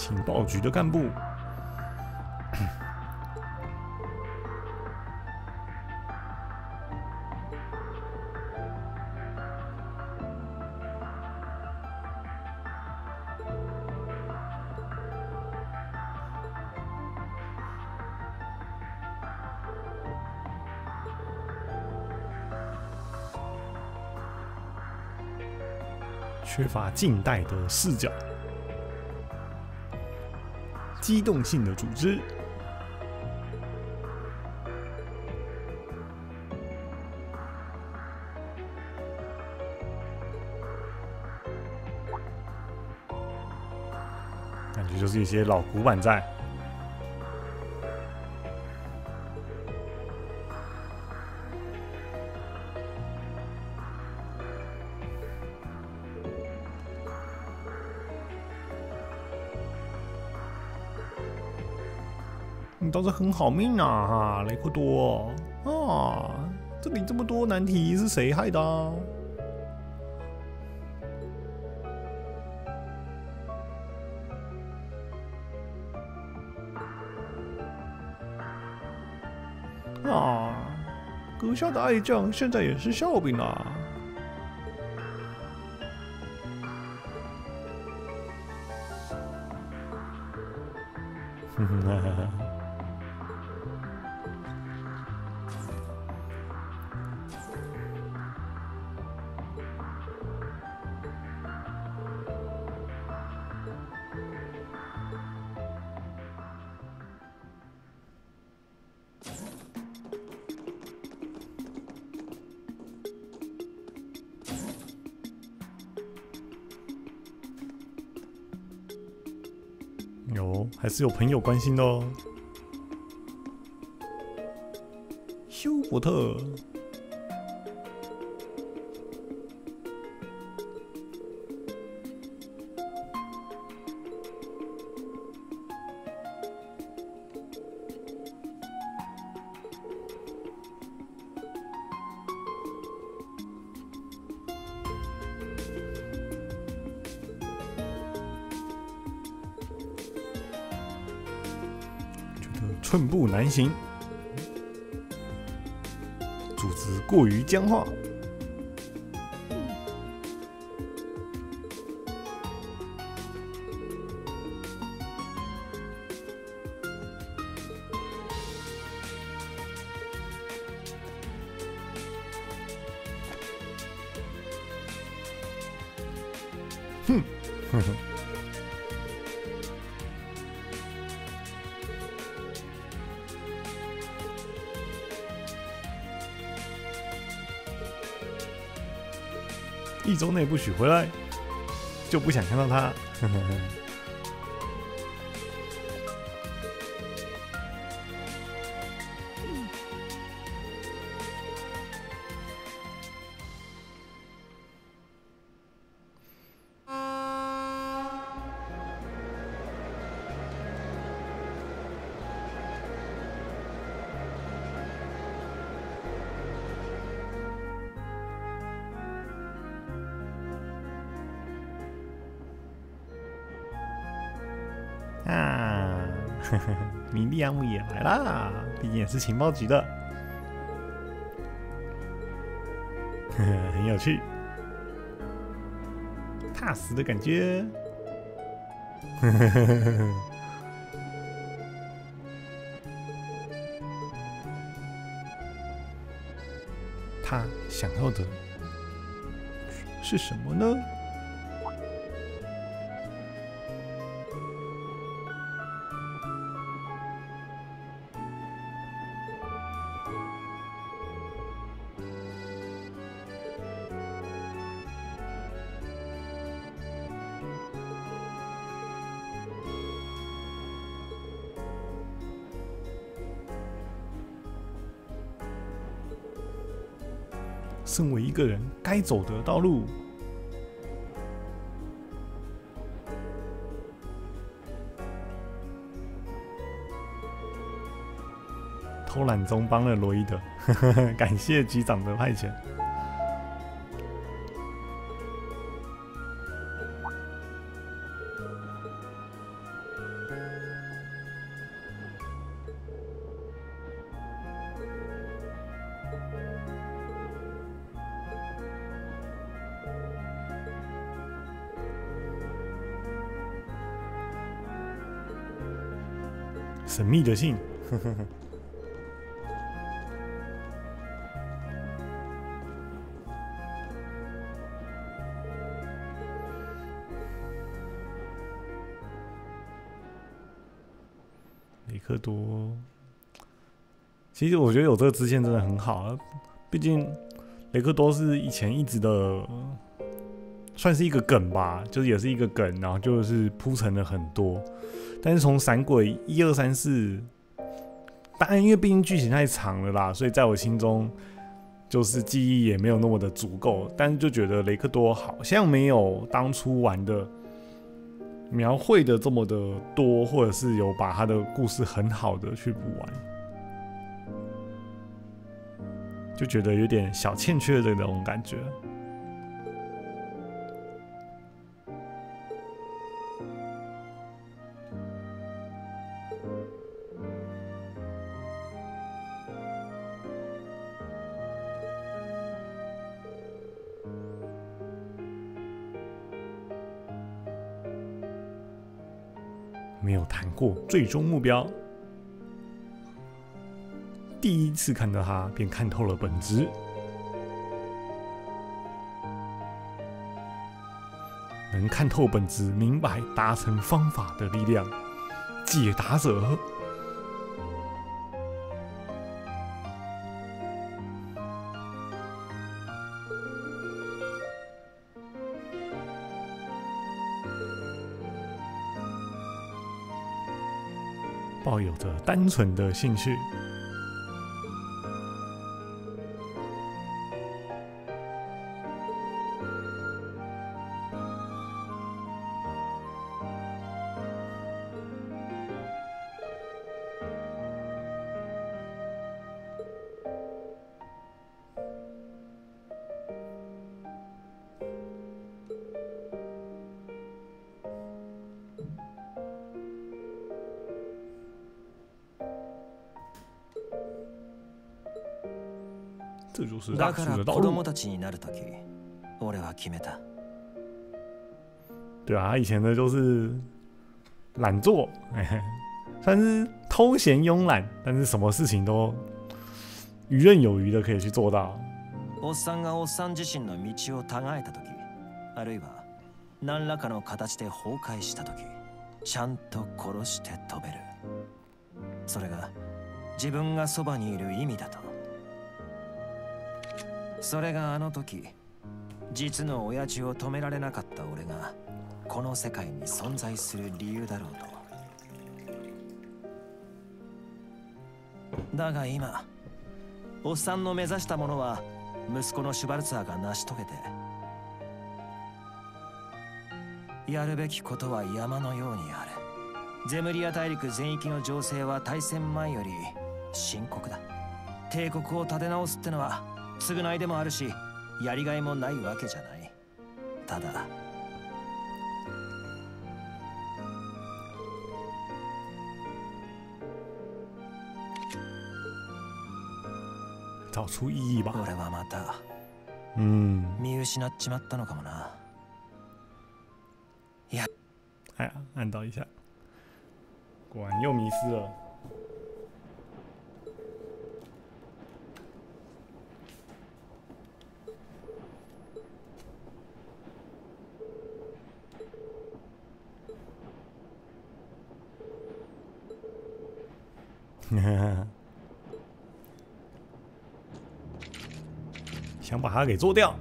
情报局的干部。缺乏近代的视角，机动性的组织，感觉就是一些老古板在。你倒是很好命啊，哈，雷克多啊！这里这么多难题，是谁害的？啊，阁下的爱将现在也是笑柄了。有，还是有朋友关心的哦。休伯特，寸步难行，组织过于僵化。哼，哼哼。一周内不许回来，就不想看到他。啊，米利亚姆也来啦，毕竟也是情报局的，呵呵，很有趣，踏实的感觉。呵呵呵呵呵他想要的是什么呢？身为一个人该走的道路。偷懒中帮了罗伊德，感谢局长的派遣。神秘的信。雷克多，其实我觉得有这个支线真的很好啊，毕竟雷克多是以前一直的，算是一个梗吧，就是也是一个梗，然后就是铺陈了很多。但是从闪鬼一二三四，当然因为毕竟剧情太长了啦，所以在我心中就是记忆也没有那么的足够。但是就觉得雷克多好像没有当初玩的。描绘的这么的多，或者是有把他的故事很好的去补完，就觉得有点小欠缺的那种感觉。没有谈过最终目标，第一次看到他便看透了本质，能看透本质，明白达成方法的力量，解答者。抱有着单纯的兴趣。だから子供たちになるとき、俺は決めた。对啊，他以前的就是懒惰，算是偷闲慵懒，但是什么事情都游刃有余的可以去做到。おっさんがおっさん自身の道をたがえたとき、あるいは何らかの形で崩壊したとき、ちゃんと殺して飛べる。それが自分がそばにいる意味だと。 それがあの時実の親父を止められなかった俺がこの世界に存在する理由だろうと。だが今おっさんの目指したものは息子のシュバルツァーが成し遂げてやるべきことは山のようにある。ゼムリア大陸全域の情勢は大戦前より深刻だ。帝国を立て直すってのは償いでもあるしやりがいもないわけじゃないただ找出意义吧。俺はまた嗯，見失っちまったのかもな。いや，哎呀，按到一下，果然又迷失了。想把他给做掉。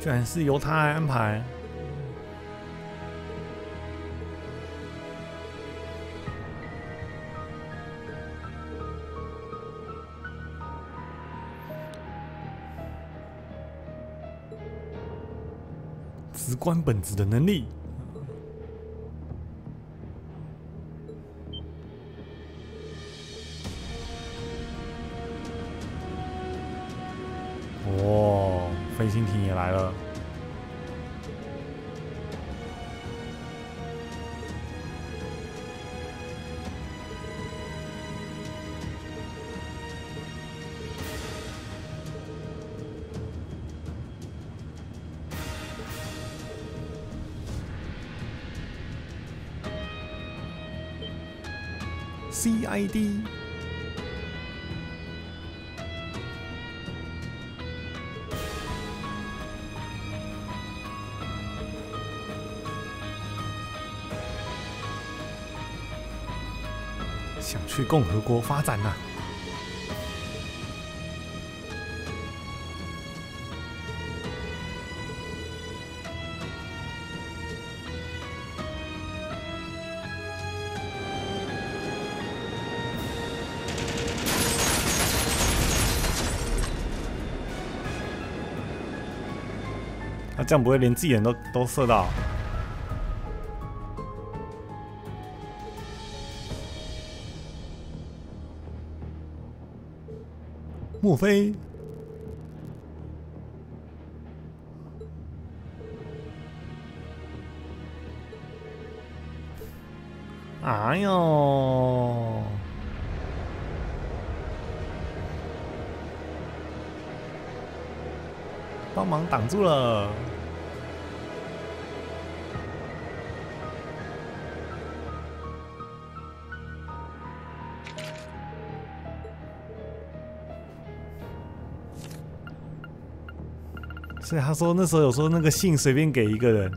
居然是由他来安排。直观本质的能力。哦，飞行艇也来了。CID。想去共和国发展呐、这样不会连自己人都都射到？莫非？哎呦！帮忙挡住了。所以他说那时候有说那个信随便给一个人，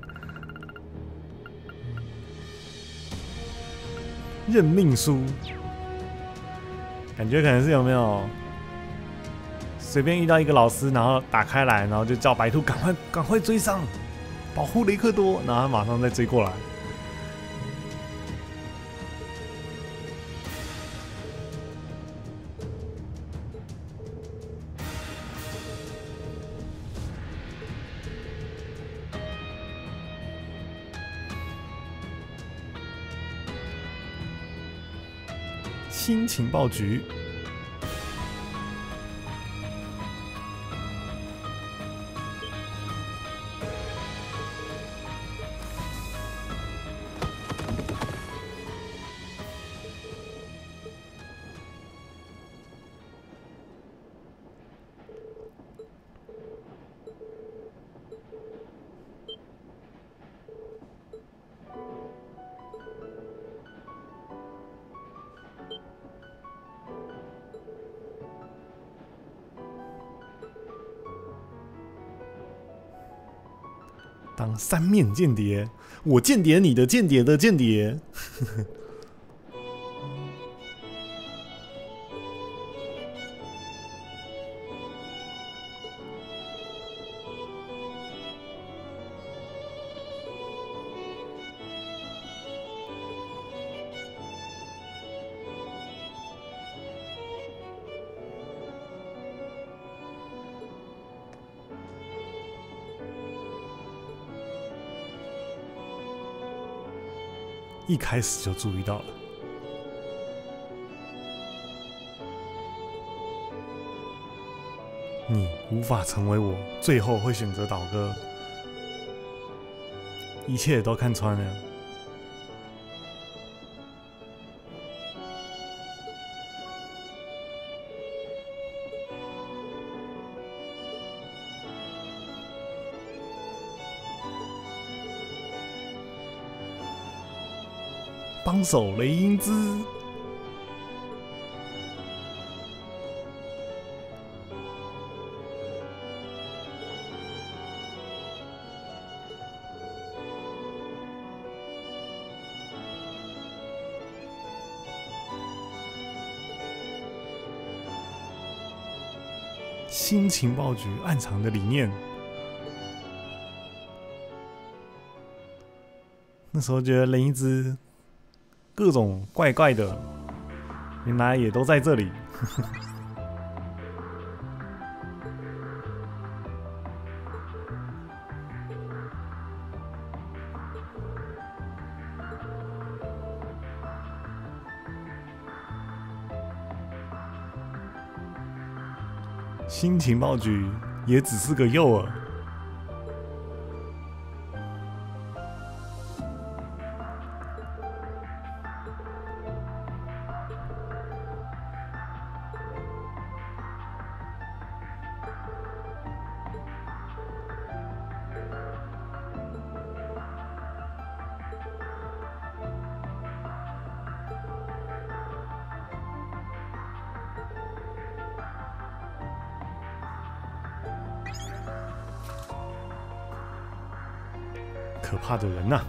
任命书，感觉可能是有没有？随便遇到一个老师，然后打开来，然后就叫白兔赶快赶快追上，保护雷克多，然后他马上再追过来。新情报局。当三面间谍，我间谍你的间谍的间谍。一开始就注意到了。你无法成为我，最后会选择倒戈，一切都看穿了。手雷音兹，新情报局暗藏的理念。那时候觉得雷音兹各种怪怪的，原来也都在这里。新情报局也只是个诱饵。可怕的人呐、